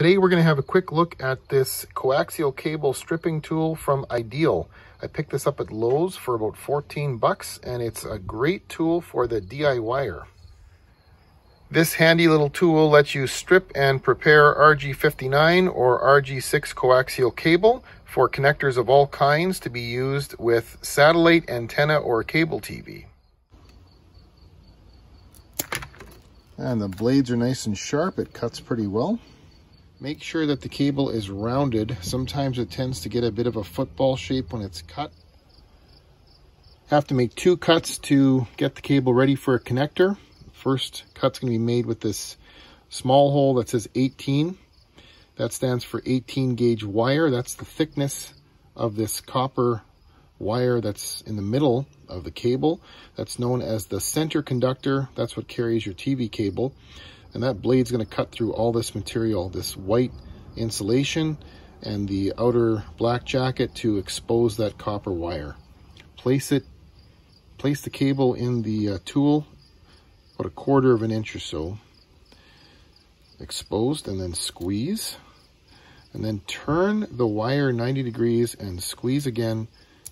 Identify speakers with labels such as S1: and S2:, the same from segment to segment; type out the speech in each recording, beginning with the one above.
S1: Today we're going to have a quick look at this coaxial cable stripping tool from Ideal. I picked this up at Lowe's for about 14 bucks and it's a great tool for the DIYer. This handy little tool lets you strip and prepare RG59 or RG6 coaxial cable for connectors of all kinds to be used with satellite antenna or cable TV. And the blades are nice and sharp. It cuts pretty well. Make sure that the cable is rounded. Sometimes it tends to get a bit of a football shape when it's cut. Have to make two cuts to get the cable ready for a connector. First cut's going to be made with this small hole that says 18. That stands for 18 gauge wire. That's the thickness of this copper wire that's in the middle of the cable. That's known as the center conductor. That's what carries your TV cable. And that blade's gonna cut through all this material, this white insulation and the outer black jacket to expose that copper wire. Place it, place the cable in the uh, tool about a quarter of an inch or so exposed and then squeeze and then turn the wire 90 degrees and squeeze again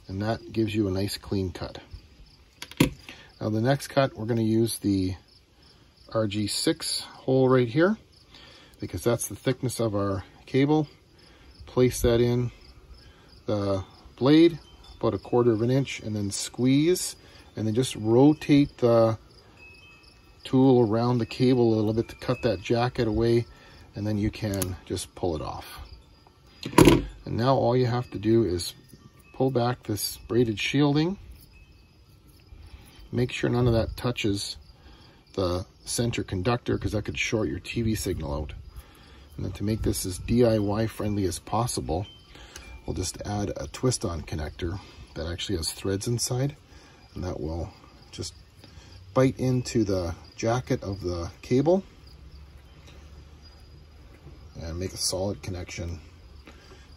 S1: and that gives you a nice clean cut. Now the next cut we're going to use the RG6 hole right here because that's the thickness of our cable. Place that in the blade about a quarter of an inch and then squeeze and then just rotate the tool around the cable a little bit to cut that jacket away and then you can just pull it off. And now all you have to do is pull back this braided shielding. Make sure none of that touches the center conductor because that could short your TV signal out. And then to make this as DIY friendly as possible, we'll just add a twist-on connector that actually has threads inside. And that will just bite into the jacket of the cable and make a solid connection.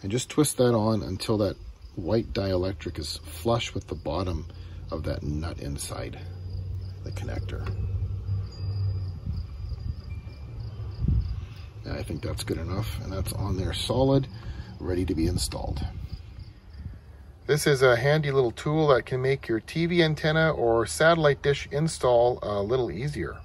S1: And just twist that on until that white dielectric is flush with the bottom of that nut inside the connector. I think that's good enough. And that's on there solid, ready to be installed. This is a handy little tool that can make your TV antenna or satellite dish install a little easier.